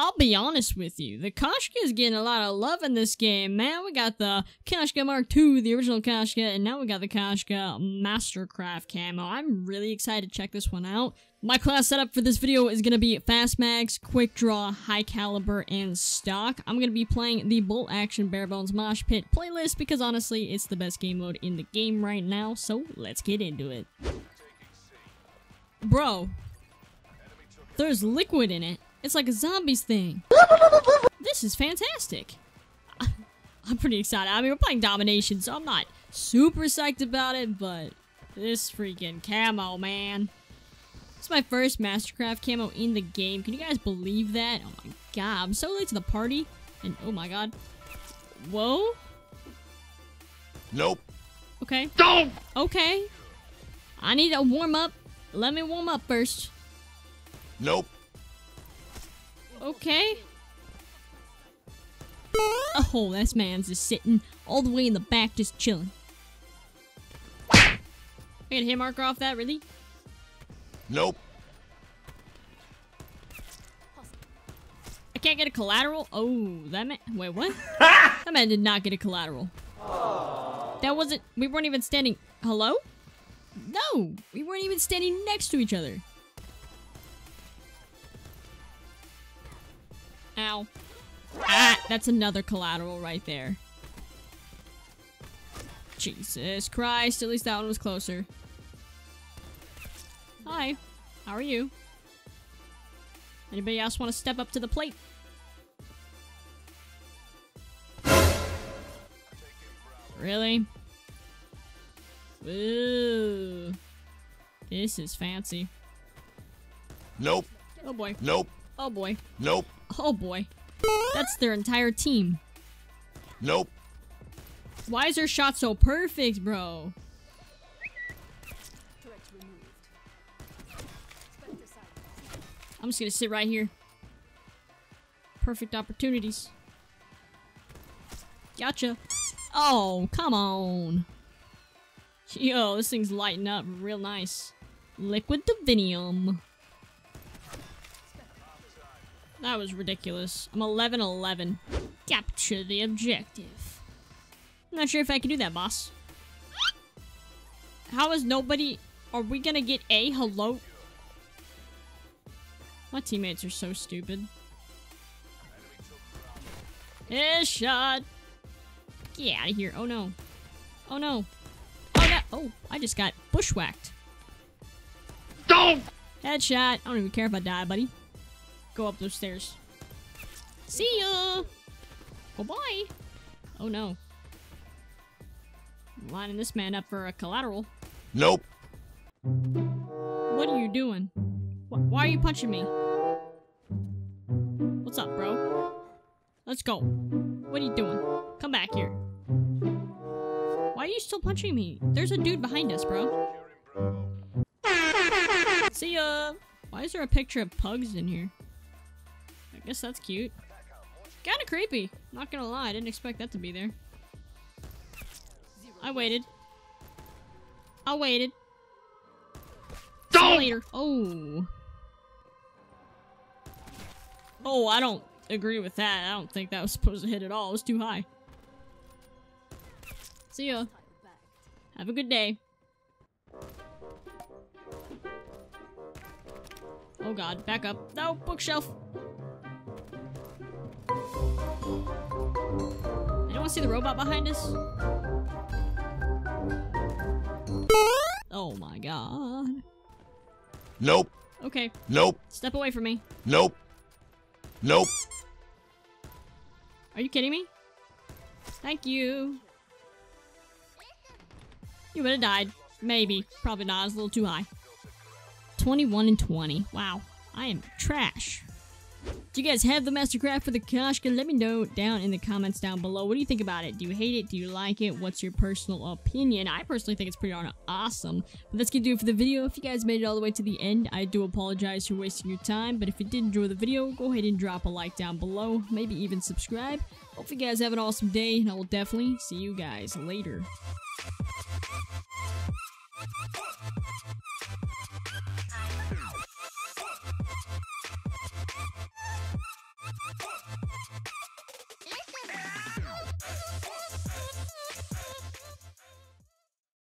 I'll be honest with you, the Koshka is getting a lot of love in this game, man. We got the Koshka Mark II, the original Koshka, and now we got the Koshka Mastercraft camo. I'm really excited to check this one out. My class setup for this video is going to be Fast Mags, Quick Draw, High Caliber, and Stock. I'm going to be playing the Bolt Action Bare Bones Mosh Pit playlist because honestly, it's the best game mode in the game right now, so let's get into it. Bro, there's liquid in it. It's like a zombies thing. this is fantastic. I'm pretty excited. I mean, we're playing Domination, so I'm not super psyched about it, but this freaking camo, man. It's my first Mastercraft camo in the game. Can you guys believe that? Oh my god, I'm so late to the party. And oh my god. Whoa. Nope. Okay. Don't! Okay. I need to warm up. Let me warm up first. Nope. Okay. Oh, this man's just sitting all the way in the back, just chilling. I a hit marker off that, really? Nope. I can't get a collateral? Oh, that man- wait, what? that man did not get a collateral. That wasn't- we weren't even standing- hello? No! We weren't even standing next to each other. Ow. Ah, that's another collateral right there. Jesus Christ, at least that one was closer. Hi, how are you? Anybody else want to step up to the plate? Really? Ooh. This is fancy. Nope. Oh boy. Nope. Oh boy. Nope. Oh boy. That's their entire team. Nope. Why is their shot so perfect, bro? I'm just gonna sit right here. Perfect opportunities. Gotcha. Oh, come on. Yo, this thing's lighting up real nice. Liquid Divinium. That was ridiculous. I'm 11-11. Capture the objective. I'm not sure if I can do that, boss. How is nobody... Are we gonna get A? Hello? My teammates are so stupid. Headshot! Get out of here. Oh no. Oh no. Oh no. Oh, I just got bushwhacked. Don't! Headshot. I don't even care if I die, buddy. Go up those stairs. See ya! Oh, Goodbye! Oh no. Lining this man up for a collateral. Nope. What are you doing? Wh why are you punching me? What's up, bro? Let's go. What are you doing? Come back here. Why are you still punching me? There's a dude behind us, bro. See ya! Why is there a picture of pugs in here? I guess that's cute. Kinda creepy. Not gonna lie, I didn't expect that to be there. I waited. I waited. Don't! later. Oh. Oh, I don't agree with that. I don't think that was supposed to hit at all. It was too high. See ya. Have a good day. Oh god, back up. No, bookshelf. Anyone see the robot behind us? Oh my god. Nope. Okay, Nope. step away from me. Nope. Nope. Are you kidding me? Thank you. You would have died. Maybe. Probably not. It's a little too high. 21 and 20. Wow. I am trash. Do you guys have the Mastercraft for the Koshka? Let me know down in the comments down below. What do you think about it? Do you hate it? Do you like it? What's your personal opinion? I personally think it's pretty darn awesome. But that's gonna do it for the video. If you guys made it all the way to the end, I do apologize for wasting your time. But if you did enjoy the video, go ahead and drop a like down below. Maybe even subscribe. Hope you guys have an awesome day, and I will definitely see you guys later.